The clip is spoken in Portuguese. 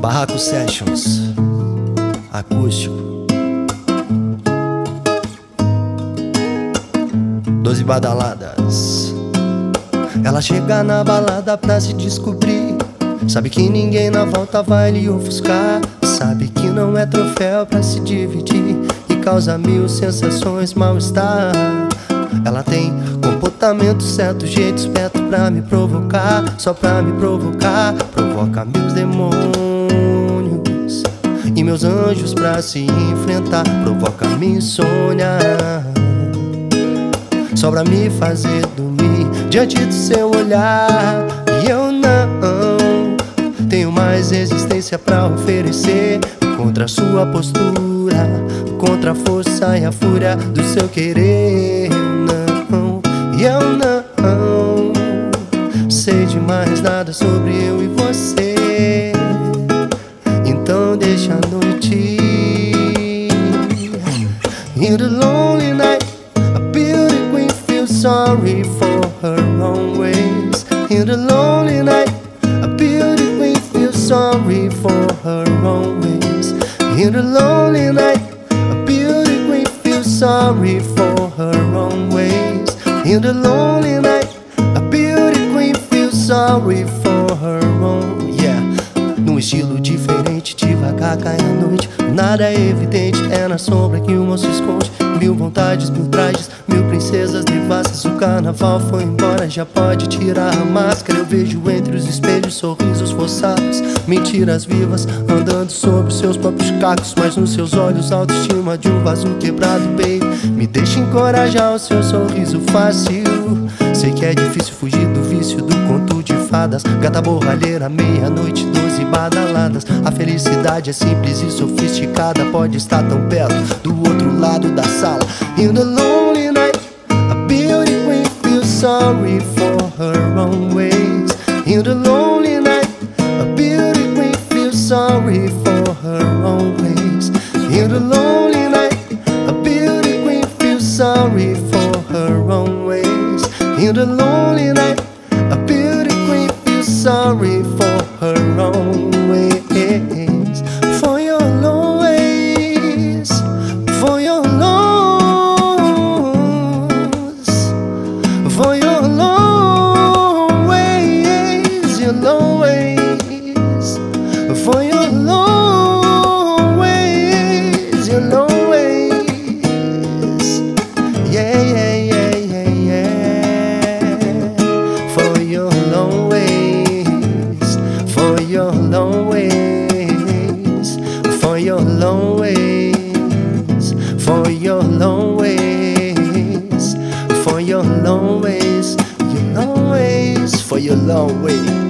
Barraco Sessions. Acústico. Doze badaladas. Ela chega na balada pra se descobrir. Sabe que ninguém na volta vai lhe ofuscar. Sabe que não é troféu pra se dividir E causa mil sensações, mal-estar. Ela tem comportamento certo, jeito esperto pra me provocar. Só pra me provocar Provoca meus demônios meus anjos pra se enfrentar. Provoca me insônia. Só pra me fazer dormir Diante do seu olhar. E eu não tenho mais existência pra oferecer. Contra a sua postura Contra a força e a fúria do seu querer Não, e eu não Sei de mais nada sobre the lonely night A beauty queen feels sorry for her own ways In the lonely night a beauty queen feels sorry for her own ways. In the lonely night, a beauty queen feels sorry for her own ways. In the lonely night, a beauty queen feels sorry for her own. Yeah, num estilo diferente, devagar cai a noite. Nada é evidente, é na sombra que o moço esconde. Mil vontades, mil trajes, mil princesas devassas. O carnaval foi embora, já pode tirar a máscara. Eu vejo entre os espelhos sorrisos forçados, mentiras vivas andando sobre seus próprios cacos. Mas nos seus olhos, autoestima de um vaso quebrado, baby. Me deixa encorajar o seu sorriso fácil. Sei que é difícil fugir do vício do conto de fadas. Gata borralheira, meia-noite, doze badaladas. A felicidade é simples e sofisticada, pode estar tão perto do outro lado da sala. In the lonely night, a beauty queen feels sorry for her own ways. In the lonely night, a beauty queen feels sorry for her own ways. In the lonely night, a beauty queen feels sorry for her own ways. In the lonely night, a beauty queen feels sorry long ways, for your long ways, for your long ways. For your long ways, your long ways, for your long ways.